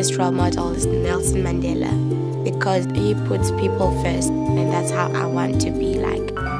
biggest role model is Nelson Mandela because he puts people first, and that's how I want to be like.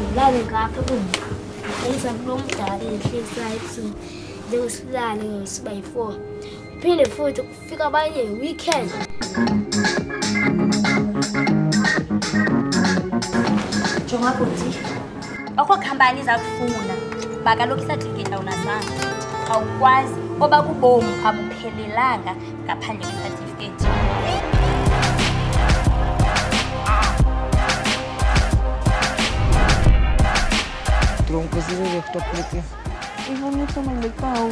Ngilale ngapha kumisa kulo mdala enhliziyo ebusuku njengosilale ngosiba yi-four. Uphinde futhi kufika abanye weekend jonga bhuti akho khampani izakufuna kuba kaloku isatifikethi awunazanga awukwazi oba kubomi abuphelelanga ngaphandle kwesatifikethi Tronco se deve estar por aqui. Eu vou me tomar de pau.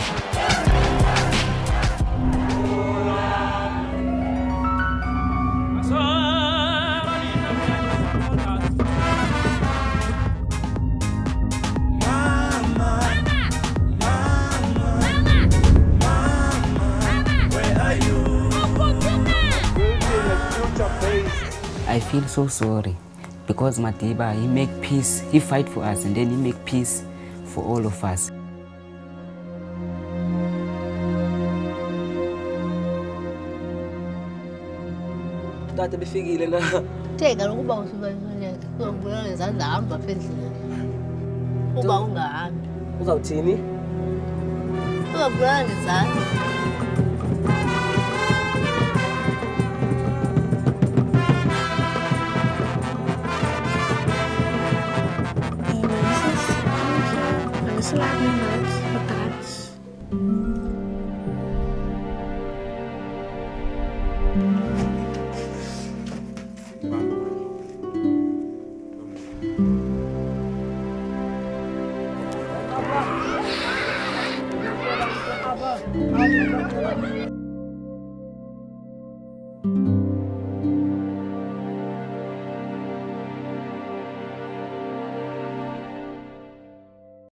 I feel so sorry because Madiba, he make peace, he fight for us and then he make peace for all of us. Tata befikile na. Uthe kaloku uba usubaluleka uzobulala ngezandla hamba apha endleleni uba ungahambi Uzawuthini? uzobulala ngezandla les làgrimes retards.